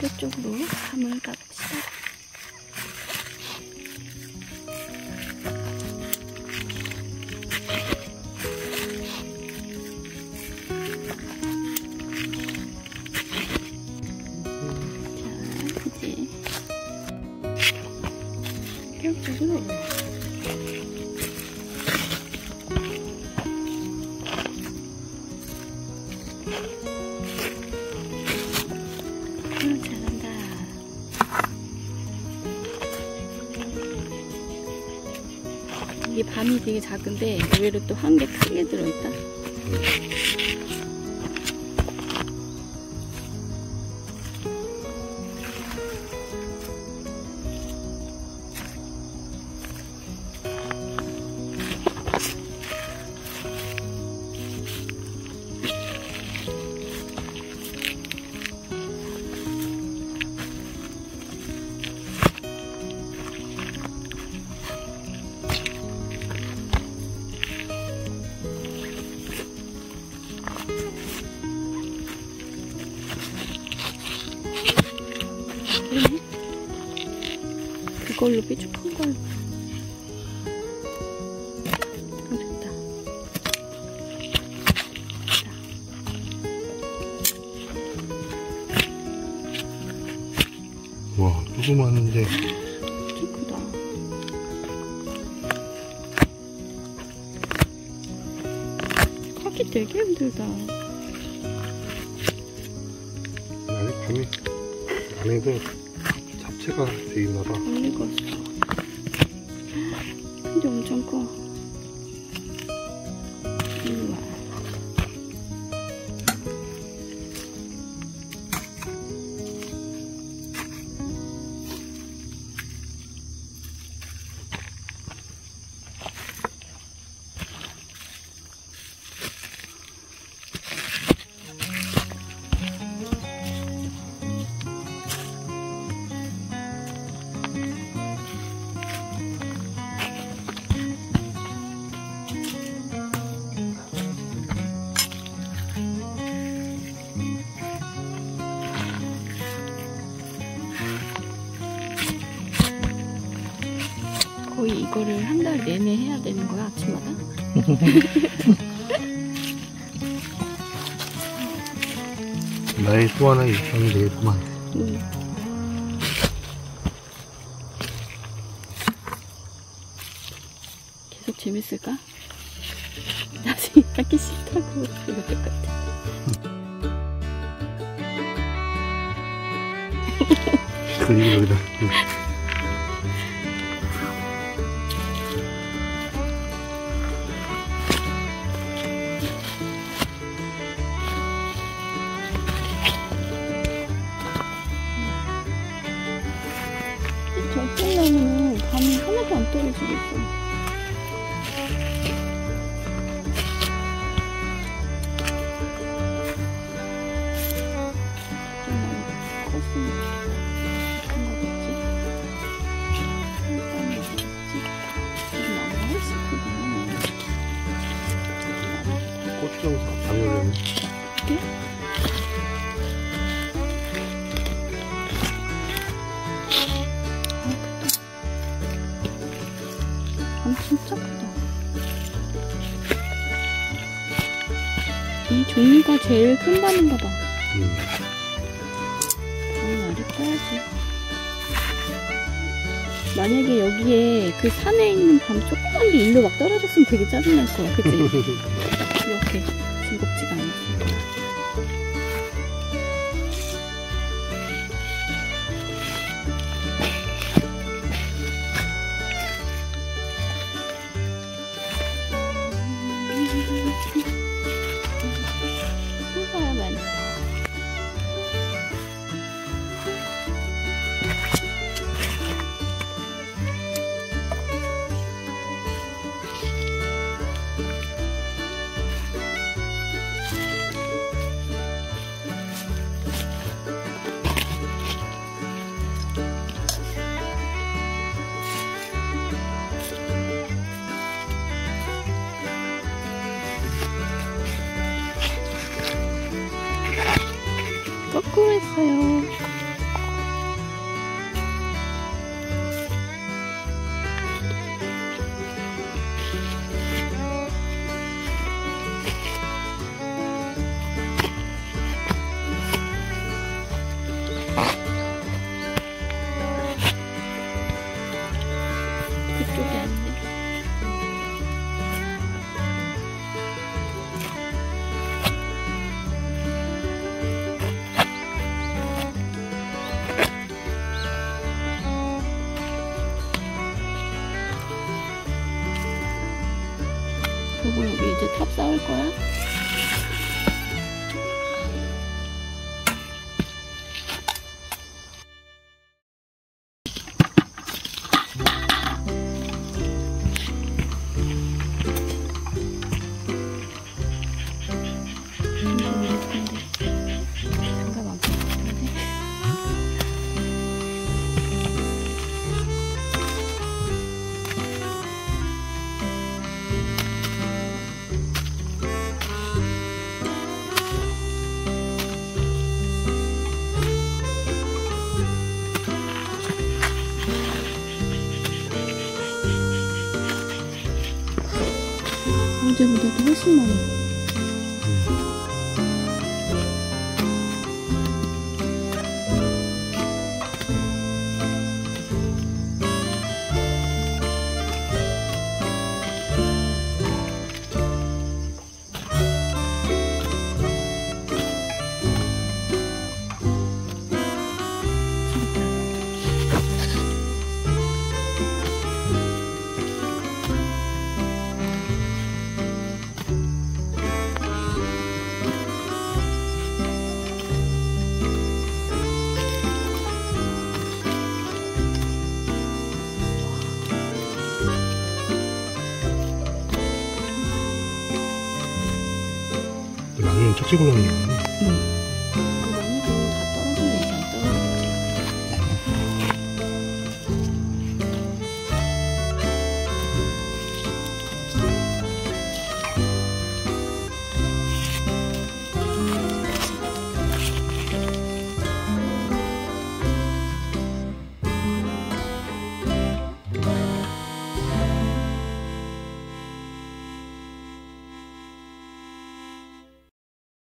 끝쪽으로 감을 까봅시다. 밤이 되게 작은데 의외로 또 한 개 크게 들어있다. 그러네. 그걸로 삐죽한 걸. 어, 됐다. 와, 조그마한데. 좀 크다. 하기 되게 힘들다. 안에 밤이, 안에도 잡채가 돼 있나봐. 안 익었어. 근데 엄청 커. 거의 이거를 한 달 내내 해야 되는 거야, 아침마다? 나의 또 하나의 일상이 되겠구만. 응. 계속 재밌을까? 나중에 하기 싫다고 이거 똑같아. 그리고 여기다. 하나 아, 진짜 크다. 이 종류가 제일 큰 밤인가 봐. 음. 음, 알을 꺼야지. 만약에 여기에 그 산에 있는 밤 조그만 게 일로 막 떨어졌으면 되게 짜증날 거야. 그치? 이렇게 즐겁지가 않았 거 그리고 여기 이제 탑 쌓을 거야. 어제보다 거 응.